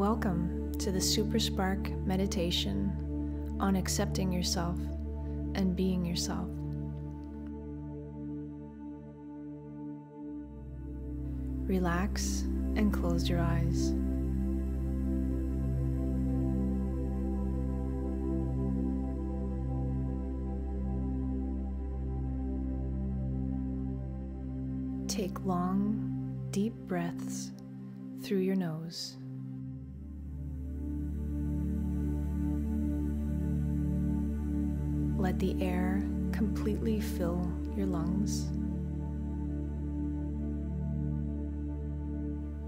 Welcome to the Super Spark meditation on accepting yourself and being yourself. Relax and close your eyes. Take long, deep breaths through your nose. Let the air completely fill your lungs.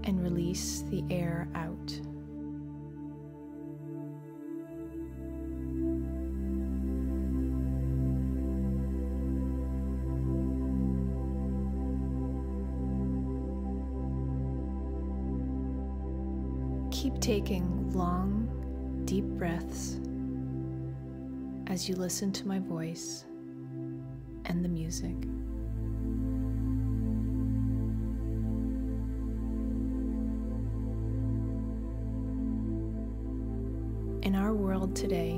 And release the air out. Keep taking long, deep breaths as you listen to my voice and the music. In our world today,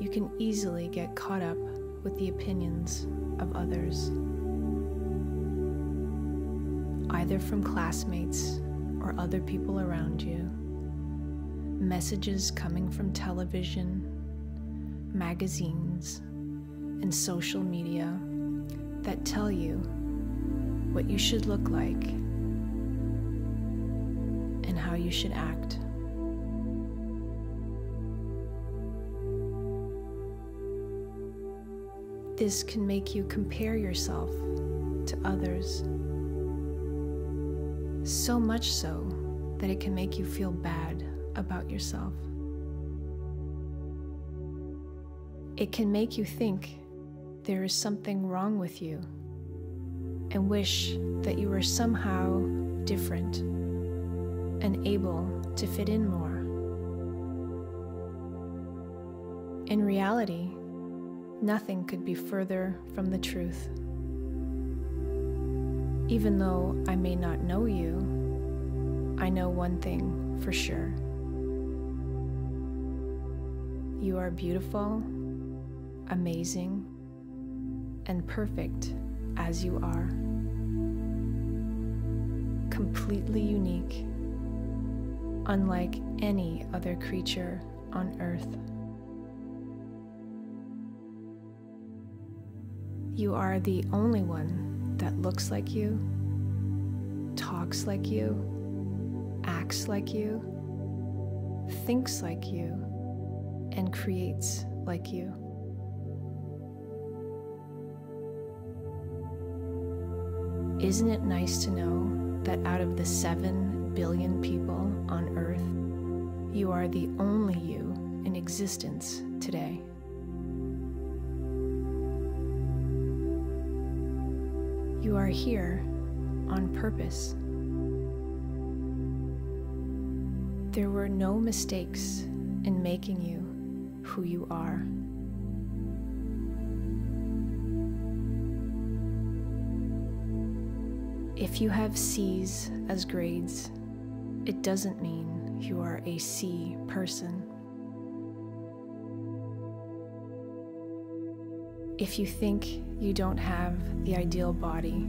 you can easily get caught up with the opinions of others, either from classmates or other people around you, messages coming from television, magazines, and social media that tell you what you should look like and how you should act. This can make you compare yourself to others so much so that it can make you feel bad about yourself. It can make you think there is something wrong with you and wish that you were somehow different and able to fit in more. In reality, nothing could be further from the truth. Even though I may not know you, I know one thing for sure. You are beautiful, amazing, and perfect as you are. Completely unique, unlike any other creature on earth. You are the only one that looks like you, talks like you, acts like you, thinks like you, and creates like you. Isn't it nice to know that out of the 7 billion people on Earth, you are the only you in existence today? You are here on purpose. There were no mistakes in making you who you are. If you have C's as grades, it doesn't mean you are a C person. If you think you don't have the ideal body,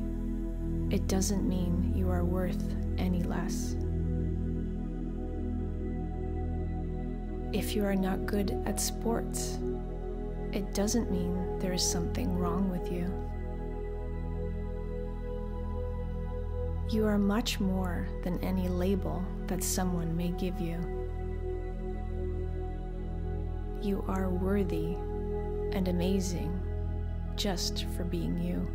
it doesn't mean you are worth any less. If you are not good at sports, it doesn't mean there is something wrong with you. You are much more than any label that someone may give you. You are worthy and amazing just for being you.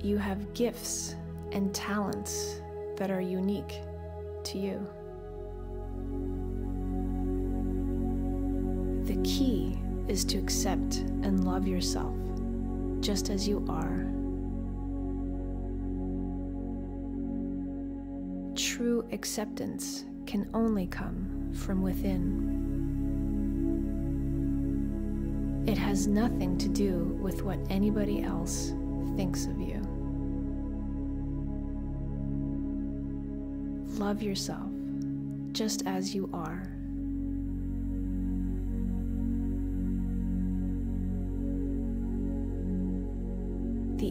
You have gifts and talents that are unique to you. The key is to accept and love yourself just as you are. True acceptance can only come from within. It has nothing to do with what anybody else thinks of you. Love yourself just as you are.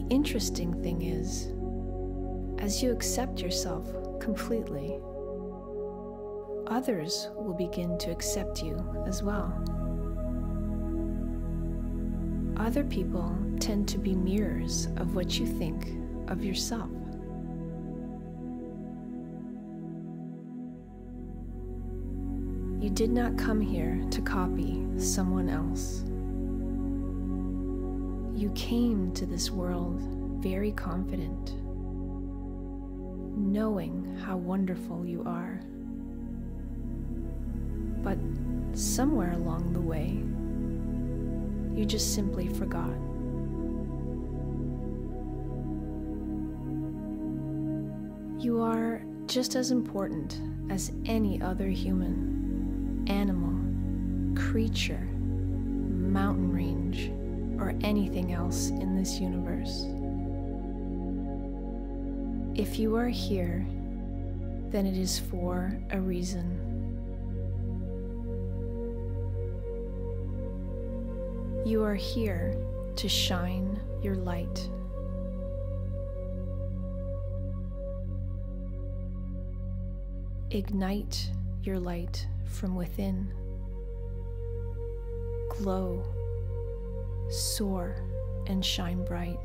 The interesting thing is, as you accept yourself completely, others will begin to accept you as well. Other people tend to be mirrors of what you think of yourself. You did not come here to copy someone else. You came to this world very confident, knowing how wonderful you are. But somewhere along the way, you just simply forgot. You are just as important as any other human, animal, creature, mountain range, or anything else in this universe. If you are here, then it is for a reason. You are here to shine your light. Ignite your light from within. Glow, soar, and shine bright.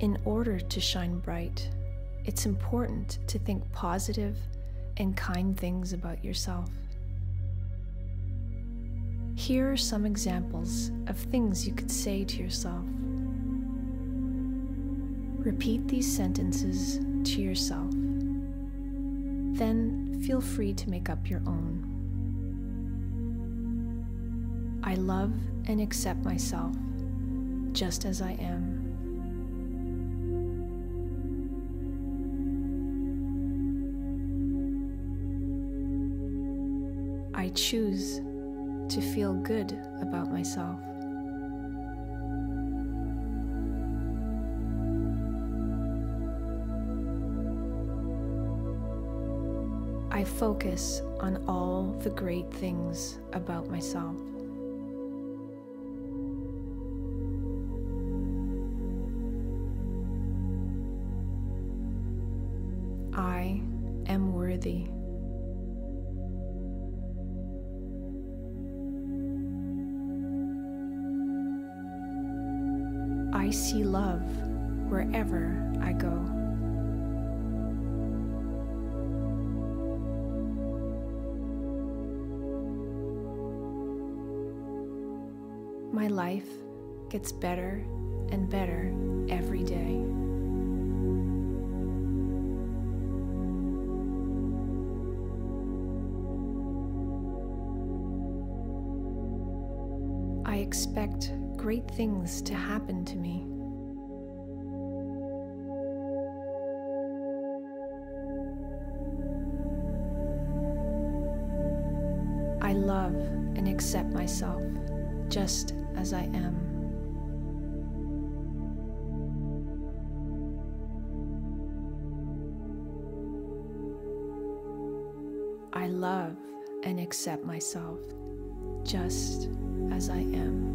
In order to shine bright, it's important to think positive and kind things about yourself. Here are some examples of things you could say to yourself. Repeat these sentences to yourself. Then feel free to make up your own. I love and accept myself just as I am. I choose to feel good about myself. I focus on all the great things about myself. I am worthy. I see love wherever I go. My life gets better and better every day. I expect great things to happen to me. I love and accept myself just as I am. I love and accept myself just as I am.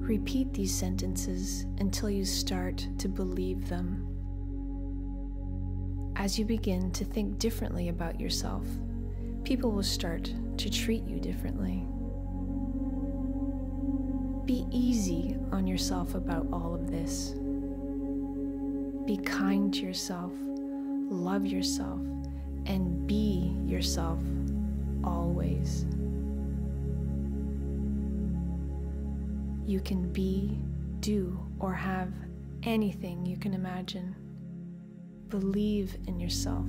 Repeat these sentences until you start to believe them. As you begin to think differently about yourself, people will start to treat you differently. Be easy on yourself about all of this. Be kind to yourself, love yourself, and be yourself always. You can be, do, or have anything you can imagine. Believe in yourself.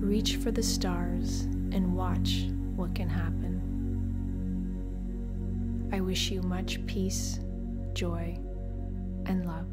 Reach for the stars and watch what can happen. I wish you much peace, joy, and love.